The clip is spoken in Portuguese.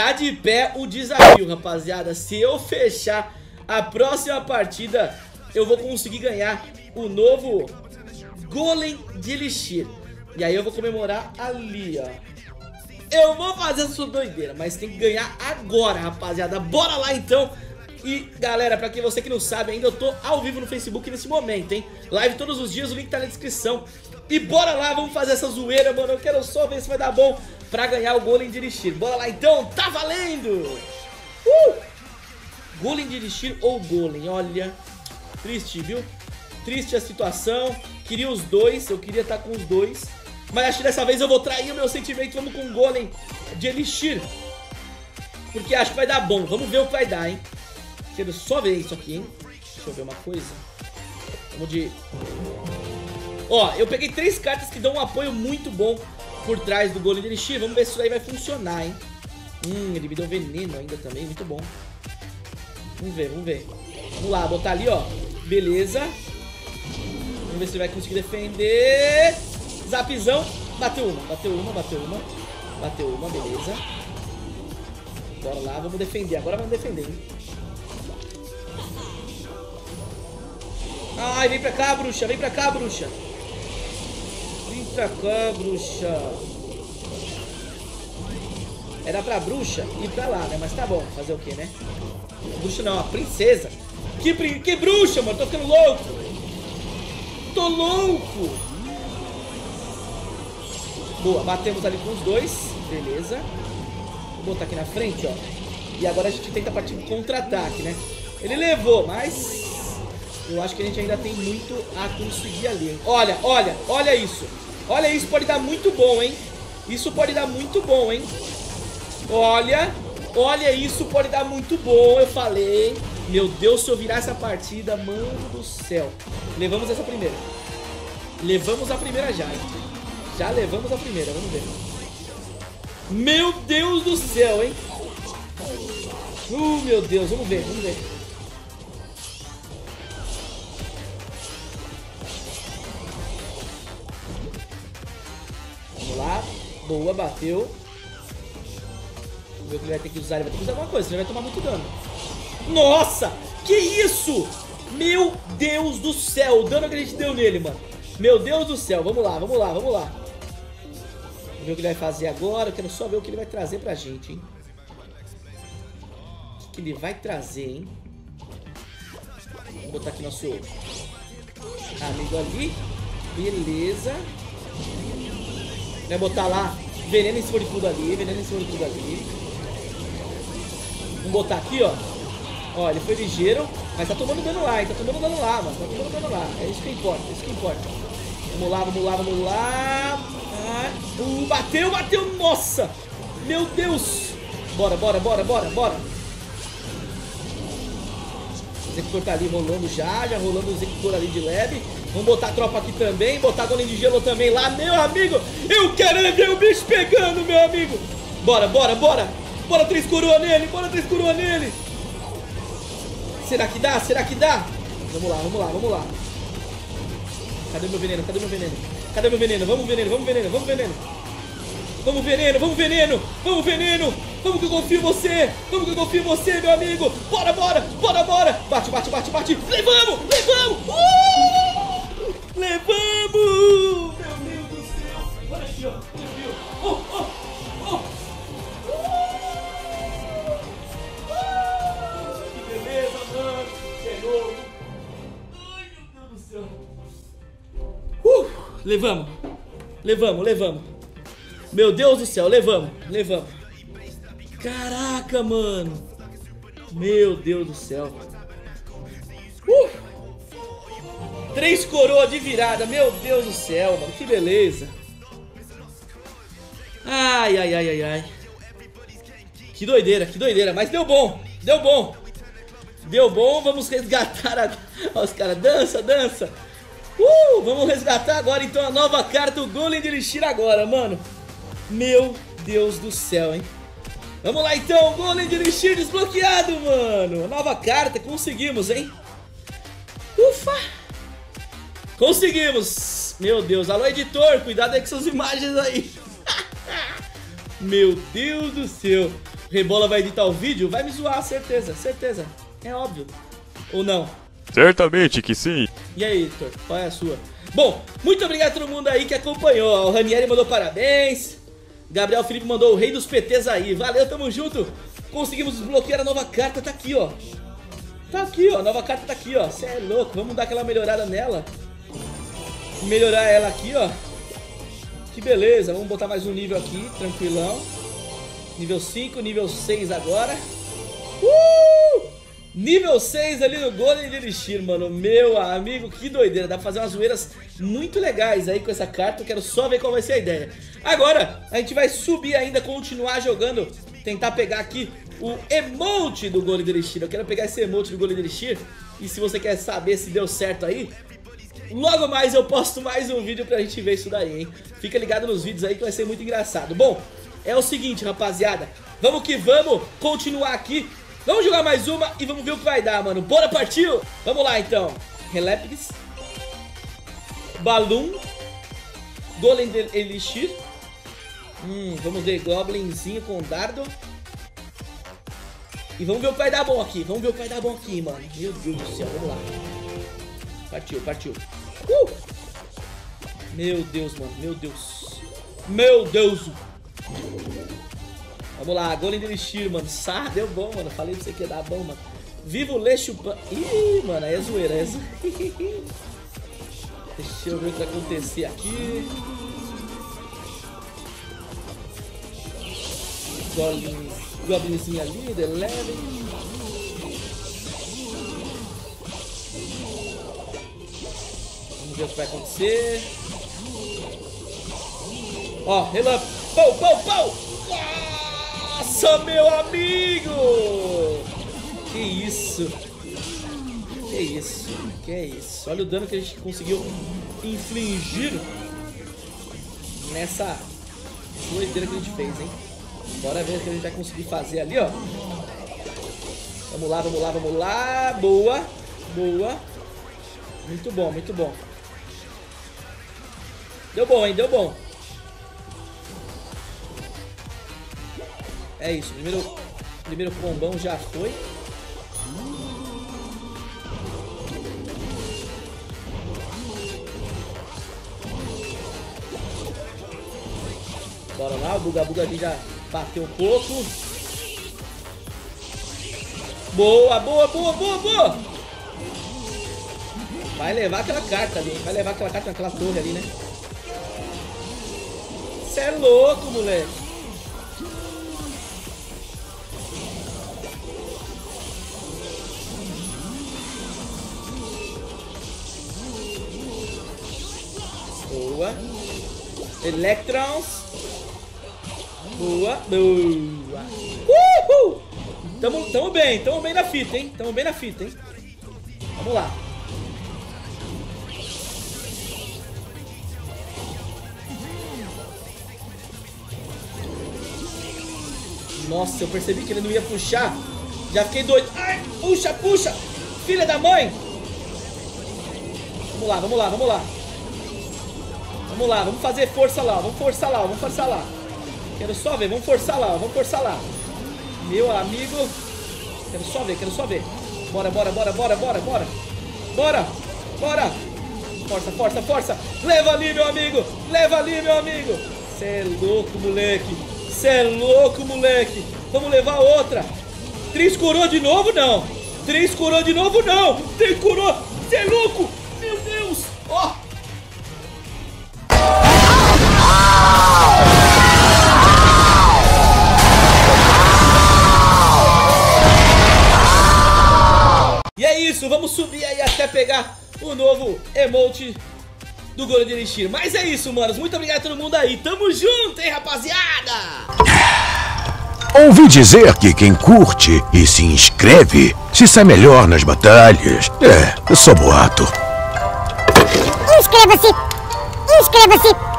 Tá de pé o desafio, rapaziada. Se eu fechar a próxima partida, eu vou conseguir ganhar o novo Golem de Elixir. E aí eu vou comemorar ali, ó. Eu vou fazer essa doideira, mas tem que ganhar agora, rapaziada. Bora lá, então. E, galera, pra quem você que não sabe ainda, eu tô ao vivo no Facebook nesse momento, hein? Live todos os dias, o link tá na descrição. E bora lá, vamos fazer essa zoeira, mano. Eu quero só ver se vai dar bom pra ganhar o Golem de Elixir. Bora lá, então. Tá valendo! Uh! Golem de Elixir ou Golem? Olha, triste, viu? Triste a situação. Queria os dois, eu queria estar com os dois. Mas acho que dessa vez eu vou trair o meu sentimento. Vamos com o Golem de Elixir. Porque acho que vai dar bom. Vamos ver o que vai dar, hein? Quero só ver isso aqui, hein? Deixa eu ver uma coisa. Vamos de... Ó, eu peguei três cartas que dão um apoio muito bom por trás do Golem de Elixir. Vamos ver se isso daí vai funcionar, hein? Hum, ele me deu veneno ainda também, muito bom. Vamos ver, vamos ver. Vamos lá, botar ali, ó. Beleza. Vamos ver se ele vai conseguir defender. Zapzão. Bateu uma, bateu uma, bateu uma. Bateu uma, beleza. Bora lá, vamos defender. Agora vamos defender, hein? Ai, vem pra cá, bruxa. Vem pra cá, bruxa. Vem pra cá, bruxa. Era pra bruxa ir pra lá, né? Mas tá bom, fazer o quê, né? Bruxa não, a princesa. Que, que bruxa, mano? Tô ficando louco. Tô louco. Boa, batemos ali com os dois. Beleza. Vou botar aqui na frente, ó. E agora a gente tenta partir contra-ataque, né? Ele levou, mas... Eu acho que a gente ainda tem muito a conseguir ali? Olha, olha, olha isso. Olha isso, pode dar muito bom, hein? Isso pode dar muito bom, hein? Olha, olha isso, pode dar muito bom, eu falei. Meu Deus, se eu virar essa partida, mano do céu. Levamos essa primeira. Levamos a primeira já, hein? Já levamos a primeira, vamos ver. Meu Deus do céu, hein? Uh, meu Deus, vamos ver, vamos ver. Boa, bateu. Vamos ver o que ele vai ter que usar. Ele vai ter que usar alguma coisa, senão ele vai tomar muito dano. Nossa! Que isso? Meu Deus do céu! O dano que a gente deu nele, mano. Meu Deus do céu. Vamos lá, vamos lá, vamos lá. Vamos ver o que ele vai fazer agora. Eu quero só ver o que ele vai trazer pra gente, hein? O que ele vai trazer, hein? Vou botar aqui nosso amigo ali. Beleza. Vai botar lá veneno em cima de tudo ali. Veneno em cima de tudo ali. Vamos botar aqui, ó. Ó, ele foi ligeiro, mas tá tomando dano lá, hein? Tá tomando dano lá, mano. Tá tomando dano lá. É isso que importa, é isso que importa. Vamos lá, vamos lá, vamos lá. Ah, uh, bateu, bateu. Nossa! Meu Deus! Bora, bora, bora, bora, bora. O executor tá ali rolando já, já rolando o executor ali de leve. Vamos botar a tropa aqui também, botar a de gelo também lá, meu amigo. Eu quero ver o bicho pegando, meu amigo. Bora, bora, bora. Bora três coroa nele, bora três coroa nele. Será que dá? Será que dá? Vamos lá, vamos lá, vamos lá. Cadê meu veneno? Cadê meu veneno? Cadê meu veneno? Vamos veneno, vamos veneno, vamos veneno. Vamos veneno, vamos veneno, vamos veneno. Vamos que eu confio em você. Vamos que eu confio em você, meu amigo. Bora, bora, bora, bora. Bate, bate, bate, bate. Levamos, levamos. Uh! Levamos. Meu Deus do céu. Olha aqui, ó. Oh, oh, oh. Que beleza, mano. De novo. Ai, meu Deus do céu. Uh, levamos. Levamos, levamos. Meu Deus do céu, levamos, levamos. Caraca, mano. Meu Deus do céu. Três coroas de virada, meu Deus do céu, mano. Que beleza. Ai, ai, ai, ai, ai. Que doideira, que doideira. Mas deu bom, deu bom. Deu bom, vamos resgatar a... Olha os caras, dança, dança. Uh, vamos resgatar agora então a nova carta, o Golem de Elixir agora, mano. Meu Deus do céu, hein? Vamos lá então, Golem de Elixir desbloqueado, mano. Nova carta, conseguimos, hein? Ufa! Conseguimos! Meu Deus, alô editor, cuidado aí com essas imagens aí. Meu Deus do céu. Rebola vai editar o vídeo, vai me zoar, certeza, certeza. É óbvio. Ou não? Certamente que sim. E aí, Heitor, qual é a sua? Bom, muito obrigado a todo mundo aí que acompanhou. O Ranieri mandou parabéns. Gabriel Felipe mandou o rei dos PTs aí. Valeu, tamo junto. Conseguimos desbloquear a nova carta, tá aqui, ó. Tá aqui, ó, a nova carta tá aqui, ó. Cê é louco, vamos dar aquela melhorada nela. Melhorar ela aqui, ó. Que beleza, vamos botar mais um nível aqui, tranquilão. Nível 5, nível 6 agora. Uh! Nível 6 ali no Golem de Elixir, mano. Meu amigo, que doideira. Dá pra fazer umas zoeiras muito legais aí com essa carta. Eu quero só ver qual vai ser a ideia. Agora, a gente vai subir ainda, continuar jogando. Tentar pegar aqui o emote do Golem de Elixir. Eu quero pegar esse emote do Golem de Elixir. E se você quer saber se deu certo aí, logo mais eu posto mais um vídeo pra gente ver isso daí, hein? Fica ligado nos vídeos aí que vai ser muito engraçado. Bom, é o seguinte, rapaziada. Vamos que vamos continuar aqui Vamos jogar mais uma e vamos ver o que vai dar, mano. Bora, partiu! Vamos lá, então. Relepis. Balloon. Golem de Elixir. Hum, vamos ver. Goblinzinho com dardo. E vamos ver o que vai dar bom aqui. Vamos ver o que vai dar bom aqui, mano. Meu Deus do céu, vamos lá. Partiu, partiu. Meu Deus, mano. Meu Deus. Meu Deus. Vamos lá, Golem de Elixir, mano. Sá, deu bom, mano. Falei pra você que ia dar bom, mano. Vivo Leixo... Ih, mano, aí é zoeira, é zoeira. Deixa eu ver o que vai acontecer aqui. Goblin, Goblinzinho ali, The Eleven. Vamos ver o que vai acontecer. Ó, relâmpago. Pau, pau, pau! Nossa, meu amigo! Que isso? Que isso? Que isso? Olha o dano que a gente conseguiu infligir nessa doideira que a gente fez, hein? Bora ver o que a gente vai conseguir fazer ali, ó. Vamos lá, vamos lá, vamos lá. Boa, boa. Muito bom, muito bom. Deu bom, hein? Deu bom. É isso, primeiro, primeiro combão já foi. Bora lá, o Buga Buga ali já bateu um pouco. Boa, boa, boa, boa, boa! Vai levar aquela carta ali, vai levar aquela carta naquela torre ali, né? Você é louco, moleque! Electrons. Boa. Boa. Uhul! Tamo, tamo bem, tamo bem na fita, hein? Tamo bem na fita, hein? Vamos lá. Nossa, eu percebi que ele não ia puxar. Já fiquei doido. Ai, puxa, puxa. Filha da mãe. Vamos lá, vamos lá, vamos lá. Vamos lá, vamos fazer força lá, vamos forçar lá, vamos forçar lá. Quero só ver, vamos forçar lá, vamos forçar lá. Meu amigo. Quero só ver, quero só ver. Bora, bora, bora, bora, bora, bora. Bora, bora. Força, força, força. Leva ali, meu amigo. Leva ali, meu amigo. Cê é louco, moleque. Cê é louco, moleque. Vamos levar outra. Três coroa de novo, não. Três coroa de novo, não. Três coroa. Cê é louco. Meu Deus. Ó. Oh. Isso, vamos subir aí até pegar o novo emote do Golem de Elixir. Mas é isso, manos. Muito obrigado a todo mundo aí. Tamo junto, hein, rapaziada? Ouvi dizer que quem curte e se inscreve se sai melhor nas batalhas. É, eu sou boato. Inscreva-se! Inscreva-se!